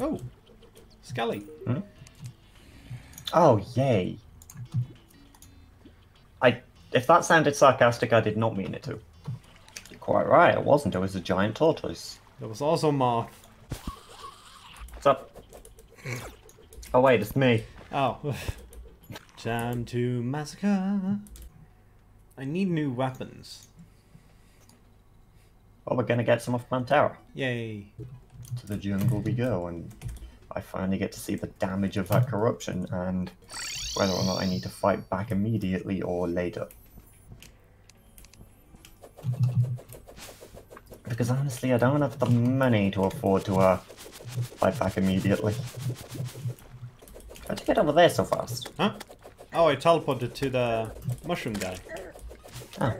Oh, Skelly. Hmm? Oh, yay. I. If that sounded sarcastic, I did not mean it to. You're quite right, it wasn't. It was a giant tortoise. There was also Moth. What's up? Oh, wait, it's me. Oh. Time to massacre. I need new weapons. Well, we're gonna get some off Plantera. Yay. To the jungle we go, and I finally get to see the damage of that corruption and whether or not I need to fight back immediately or later. Because honestly, I don't have the money to afford to uh, fight back immediately. How'd you get over there so fast? Huh? Oh, I teleported to the mushroom guy. Oh.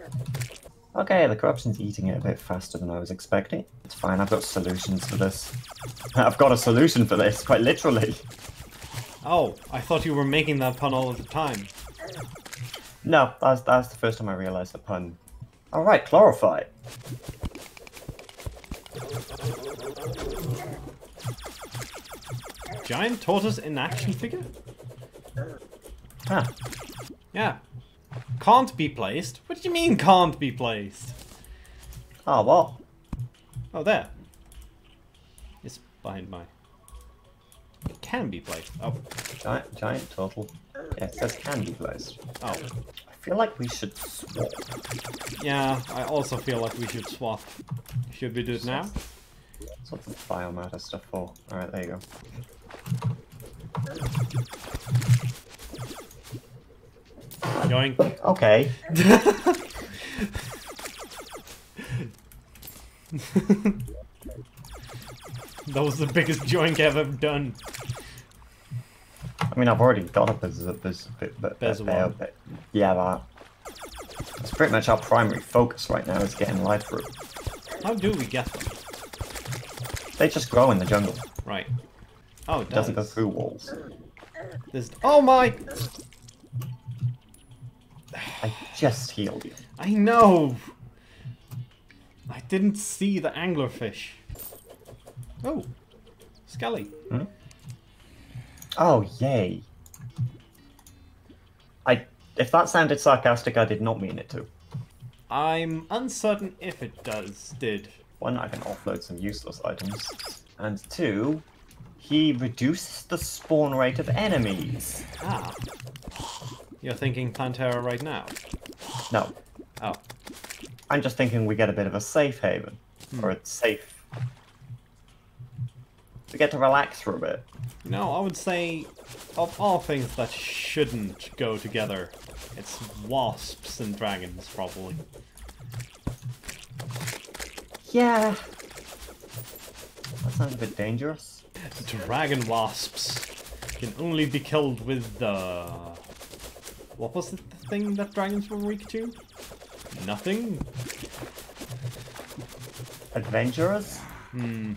Okay, the corruption's eating it a bit faster than I was expecting. It's fine, I've got solutions for this. I've got a solution for this, quite literally. Oh, I thought you were making that pun all of the time. No, that's, that's the first time I realised the pun. Alright, chlorophyte. Giant tortoise in action figure? Huh. Yeah. Can't be placed? What do you mean can't be placed? Oh, well. Oh, there. It's behind my... It can be placed. Oh, Giant, giant turtle. Yeah, it says can be placed. oh. I feel like we should swap. Yeah, I also feel like we should swap. Should we do it now? What's the biomatter stuff for? Alright, there you go. Going. Okay. That was the biggest joink I've ever done. I mean, I've already got a one. bit. Yeah, that. It's pretty much our primary focus right now is getting life fruit. How do we get them? They just grow in the jungle. Right. Oh, it It doesn't go does. through walls. There's... Oh my! I just healed you. I know! I didn't see the anglerfish. Oh. Skelly. Oh, yay. I. If that sounded sarcastic, I did not mean it to. I'm uncertain if it does, did. One, I can offload some useless items. And two, he reduces the spawn rate of enemies. Ah. You're thinking Plantera right now? No, Oh. I'm just thinking we get a bit of a safe haven. Or hmm. a safe. We get to relax for a bit. No, I would say, of all things that shouldn't go together, it's wasps and dragons, probably. Yeah. That sounds a bit dangerous. Dragon wasps can only be killed with the... What was the thing that dragons were weak to? Nothing? Adventurers? Hmm.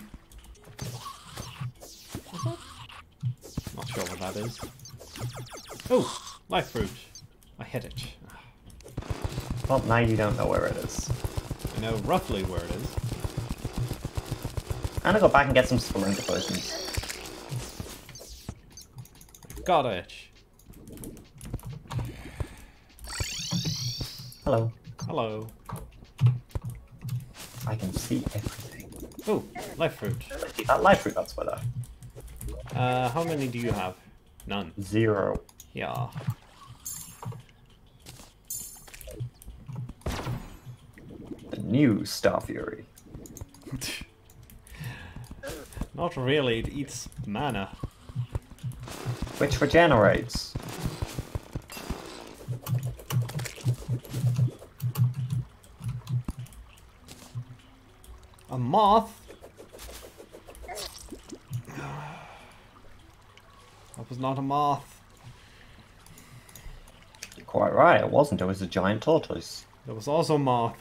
Not sure what that is. Oh, life fruit. I hit it. Well, now you don't know where it is. I know roughly where it is. I'm gonna go back and get some splinter potions. Got it. Hello. Hello. I can see everything. Oh, life fruit. That life fruit, that's better. Uh, how many do you have? None. Zero. Yeah. The new Star Fury. Not really, it eats mana. Which regenerates. A moth? That was not a moth. You're quite right, it wasn't. It was a giant tortoise. There was also a moth,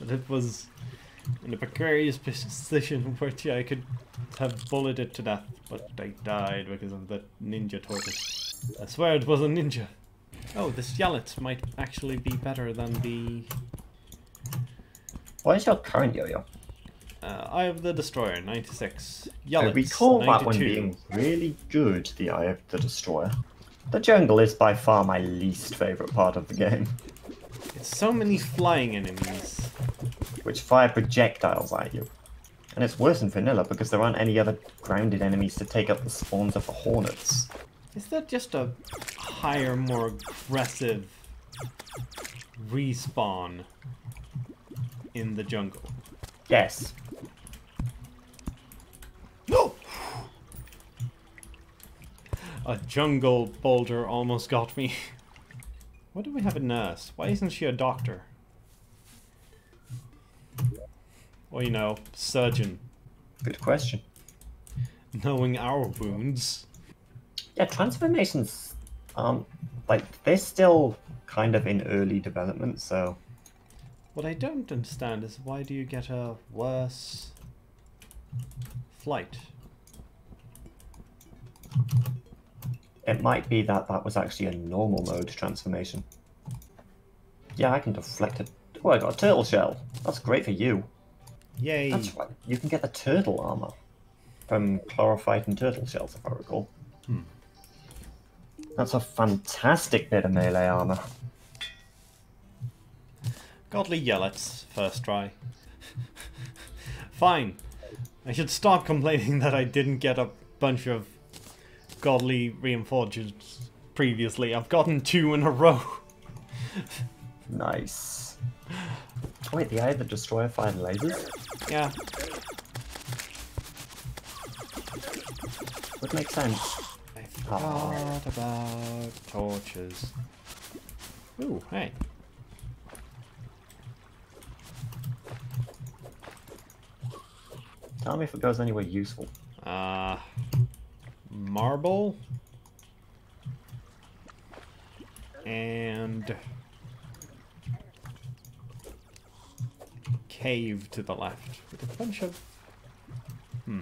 but it was in a precarious position which I could have bulleted it to death, but I died because of the ninja tortoise. I swear it was a ninja. Oh, this skeleton might actually be better than the... What is your current yo-yo? Eye of the Destroyer, 96. I Yelets, recall that one being really good, the Eye of the Destroyer. The jungle is by far my least favourite part of the game, It's so many flying enemies. which fire projectiles at you. And it's worse in vanilla because there aren't any other grounded enemies to take up the spawns of the hornets. Is that just a higher, more aggressive respawn in the jungle? Yes, A jungle boulder almost got me. Why do we have a nurse? Why isn't she a doctor? Or, you know, surgeon, good question. knowing our wounds. Yeah, transformations, um, like, they're still kind of in early development, so What I don't understand is why do you get a worse flight? It might be that that was actually a normal mode transformation. Yeah, I can deflect it. Oh, I got a turtle shell. That's great for you. Yay! That's right. You can get the turtle armor from chlorophyte and turtle shells, if I recall. Hmm. That's a fantastic bit of melee armor. Godly Yelets, first try. Fine. I should stop complaining that I didn't get a bunch of godly reinforcements previously. I've gotten two in a row. Nice. Wait, the Eye of the Destroyer fired lasers? yeah. Would make sense. I forgot about torches. Ooh, hey. Tell me if it goes anywhere useful. Uh, marble. And cave to the left with a bunch of hmm.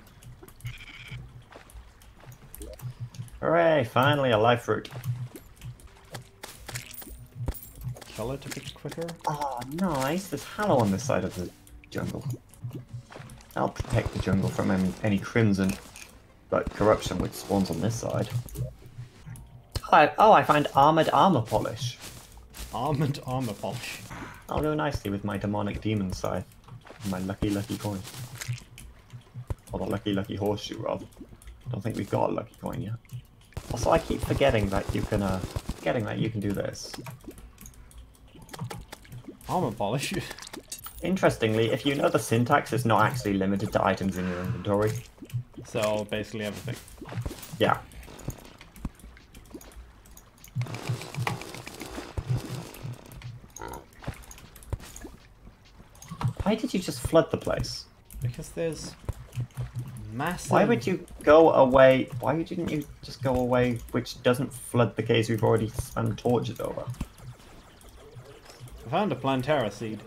Hooray, finally a life fruit. Kill it a bit quicker. Oh, nice. There's Hallow on this side of the jungle. I'll protect the jungle from any, any crimson, but corruption which spawns on this side. Oh, I, oh, I find armored armor polish. Armored armor polish. I'll go nicely with my demonic demon scythe. and My lucky lucky coin. Or the lucky lucky horseshoe, rather. Don't think we've got a lucky coin yet. Also, I keep forgetting that you can, uh, forgetting that you can do this. Armor polish. Interestingly, if you know the syntax, it's not actually limited to items in your inventory. So basically everything. Yeah. Why did you just flood the place? Because there's massive Why would you go away? Why didn't you just go away, which doesn't flood the caves we've already spent torches over? I found a Plantera seed.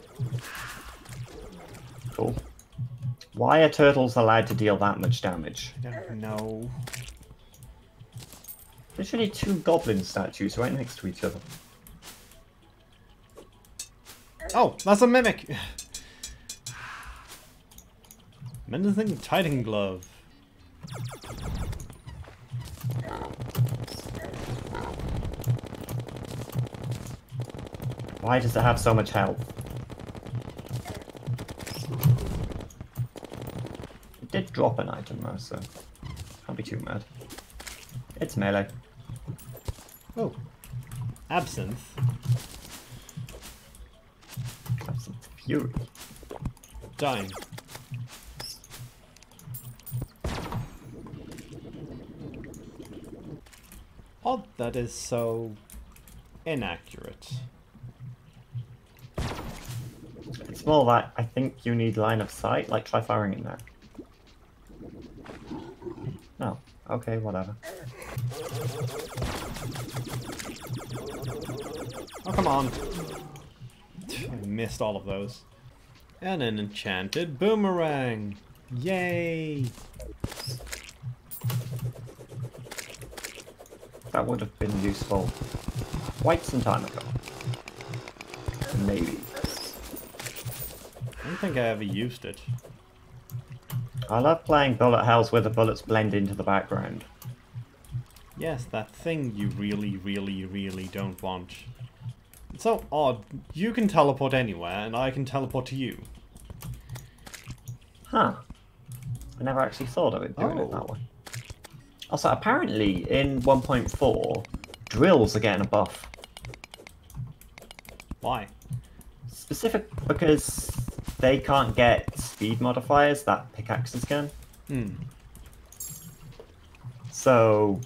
Cool. Why are turtles allowed to deal that much damage? I don't know. There's only two goblin statues right next to each other. Oh, that's a mimic! Menacing Titan Glove. Why does it have so much health? It did drop an item though, so can't be too mad. It's melee. Oh. Absinthe. Some fury. Dying. Odd that is so inaccurate. It's more that I think you need line of sight, like try firing in there. No. Okay, whatever. Oh, come on. I missed all of those. And an enchanted boomerang. Yay! That would have been useful quite some time ago. Maybe. I don't think I ever used it. I love playing bullet hells where the bullets blend into the background. Yes, that thing you really, really, really don't want. It's so odd. You can teleport anywhere, and I can teleport to you. Huh. I never actually thought of it doing it that Oh. way. Also, apparently in 1.4, drills are getting a buff. Why? Specific because they can't get speed modifiers that pickaxes can. Hmm. So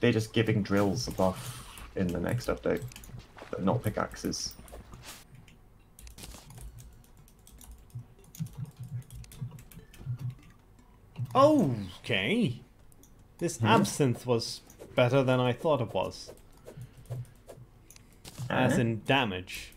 they're just giving drills a buff in the next update, but not pickaxes. Okay. This Hmm? absinthe was better than I thought it was. As Uh, in damage.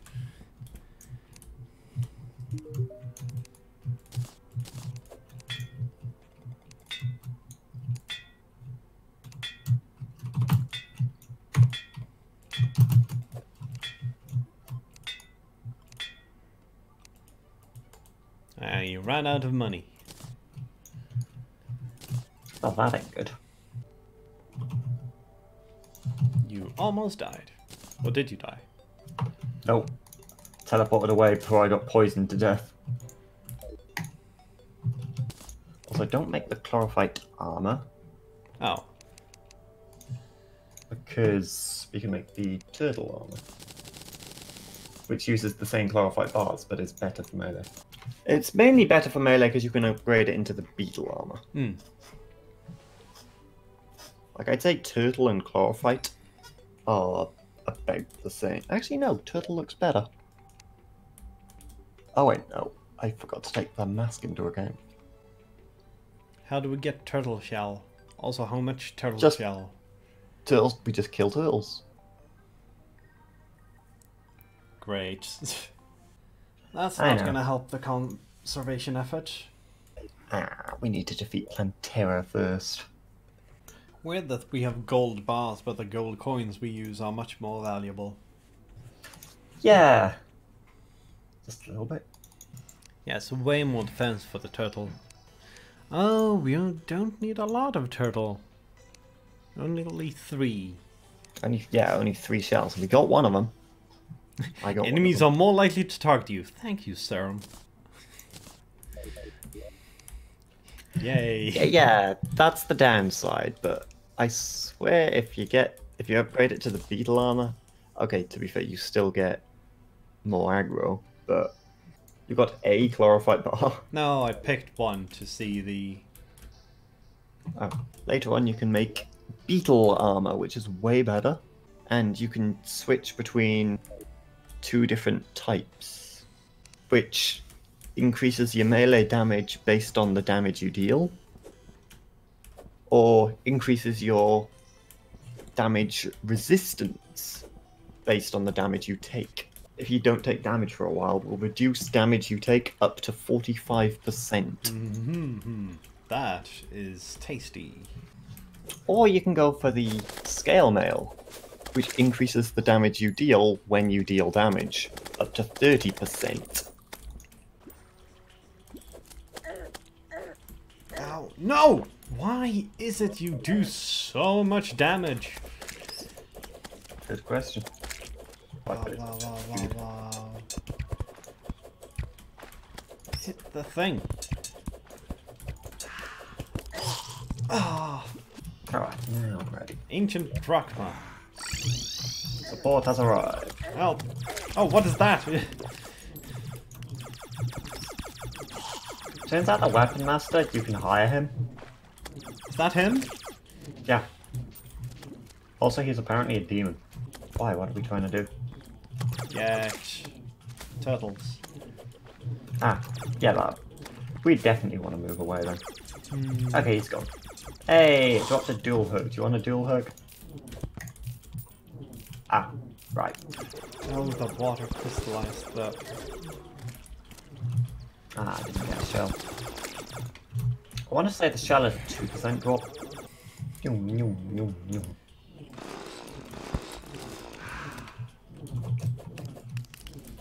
Ran out of money. Well, that ain't good. You almost died. Or did you die? Nope. Teleported away before I got poisoned to death. Also, don't make the chlorophyte armor, Oh. because you can make the turtle armor. Which uses the same chlorophyte bars, but is better for melee. It's mainly better for melee because you can upgrade it into the beetle armor. Hmm. Like, I'd say turtle and chlorophyte are about the same. Actually, no, turtle looks better. Oh, wait, no. I forgot to take the mask into account. How do we get turtle shell? Also, how much turtle Just- shell? Turtles, we just kill turtles. Great. That's I not going to help the conservation effort. Ah, we need to defeat Plantera first. Weird that we have gold bars, but the gold coins we use are much more valuable. Yeah. Just a little bit. Yes, way more defense for the turtle. Oh, we don't need a lot of turtle. Only three. Only, yeah, only three shells. We got one of them. I got one of Enemies are more likely to target you. Thank you, Serum. Yay. Yeah, yeah, that's the downside, but I swear if you get if you upgrade it to the beetle armor, okay, to be fair, you still get more aggro, but you got a chlorophyte bar. No, I picked one to see the. Oh, later on, you can make beetle armor, which is way better, and you can switch between two different types, which increases your melee damage based on the damage you deal, or increases your damage resistance based on the damage you take. If you don't take damage for a while, will reduce damage you take up to 45%. hmm That is tasty. Or you can go for the scale mail, which increases the damage you deal when you deal damage, up to 30%. Ow. No! Why is it you do so much damage? Good question. Wow, wow, wow, wow, wow. Hit the thing. Ah, Alright, now I'm ready. ancient drachma. Support has arrived. Help! Oh, what is that? Turns out the weapon master, you can hire him. is that him? Yeah. Also, he's apparently a demon. Why? What are we trying to do? Yes. Turtles. Ah, yeah, that. We definitely want to move away then. Hmm. Okay, he's gone. Hey, dropped a Dual Hook. Do you want a Dual Hook? Ah, right. Oh, the water crystallized the. Ah, I didn't get a shell. I want to say the shell is a 2% drop. Yum, yum, yum, yum.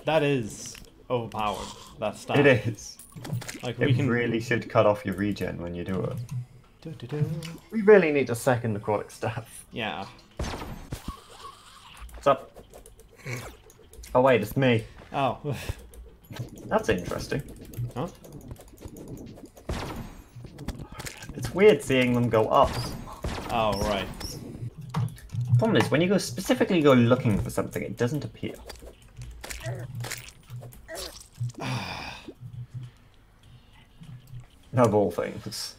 That is overpowered. That stat. It is. Like It we can really should cut off your regen when you do it. Do-do-do. We really need a second necrotic staff. Yeah. What's up? Oh wait, it's me. Oh. That's interesting. huh? It's weird seeing them go up. Oh right. Problem is, when you go specifically go looking for something, it doesn't appear. of all things.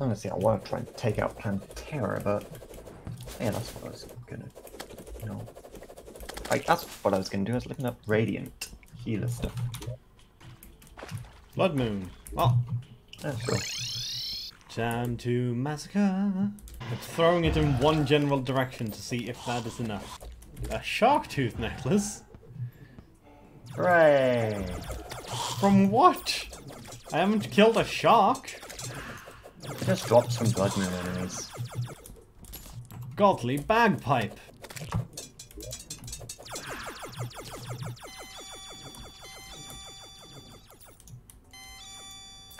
Honestly, I want to try and take out Plantera, but yeah, that's what I was gonna. No, like that's what I was gonna do. I was looking up Radiant healer stuff. Blood Moon. Oh. Yeah, sure. Time to massacre. It's throwing it in one general direction to see if that is enough. A shark tooth necklace? Hooray! From what? I haven't killed a shark. Just drops from Blood Moon enemies. Godly bagpipe.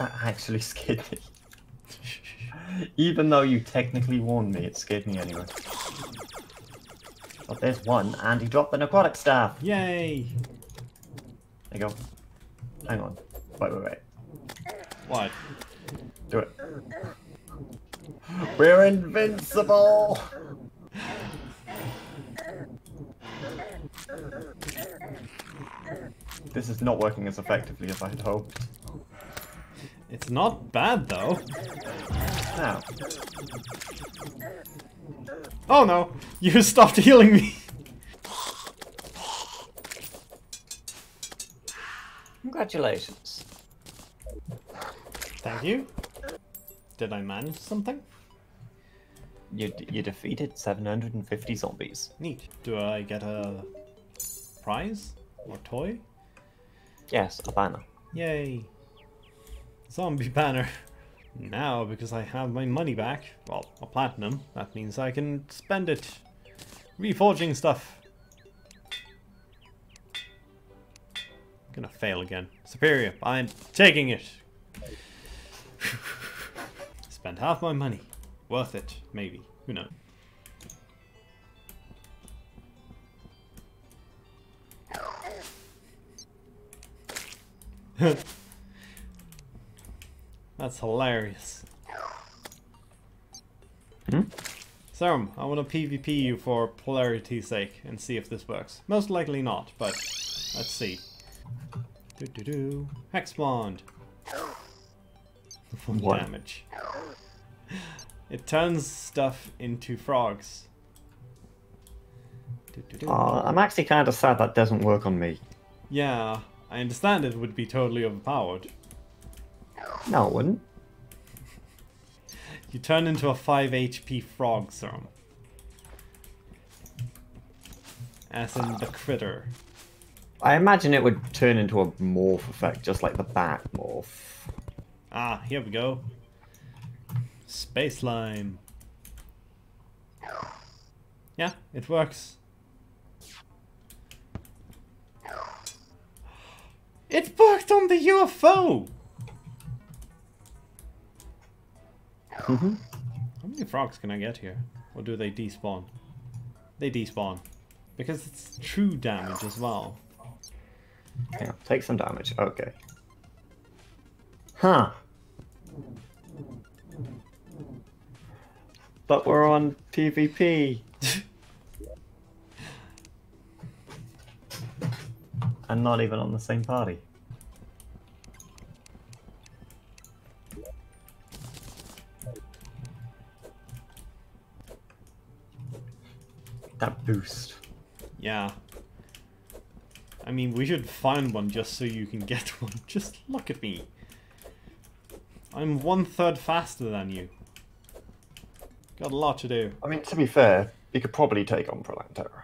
That actually scared me. Even though you technically warned me, it scared me anyway. But there's one, and he dropped the necrotic staff. Yay! There you go. Hang on. Wait, wait, wait. What? Do it. We're invincible! This is not working as effectively as I had hoped. It's not bad though. Now, Oh no! You stopped healing me! congratulations. Thank you. Did I manage something? You, you defeated 750 zombies. Neat. Do I get a prize? Or toy? Yes, a banner. Yay! Zombie banner. Now, because I have my money back, well, a platinum, that means I can spend it reforging stuff. Gonna fail again. Superior, I'm taking it. Spend half my money. Worth it, maybe. Who knows? That's hilarious. Hmm? Serum, I want to PvP you for polarity's sake and see if this works. Most likely not, but let's see. Do do do. Hex wand. One What? damage. It turns stuff into frogs. Do, do, do. Uh, I'm actually kind of sad that doesn't work on me. Yeah, I understand it would be totally overpowered. No, it wouldn't. You turn into a 5 HP frog serum. As in the critter. I imagine it would turn into a morph effect, just like the bat morph. Ah, here we go. Space slime. Yeah, it works. It worked on the UFO! Mhm. How many frogs can I get here? Or do they despawn? They despawn. Because it's true damage as well. On, take some damage. Okay. Huh. But we're on PvP. and not even on the same party. That boost. Yeah. I mean, we should find one just so you can get one. Just look at me. I'm one third faster than you. Got a lot to do. I mean, to be fair, you could probably take on Prolantera.